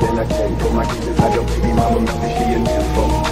Then I can't my kids inside your baby mama, nothing she an info.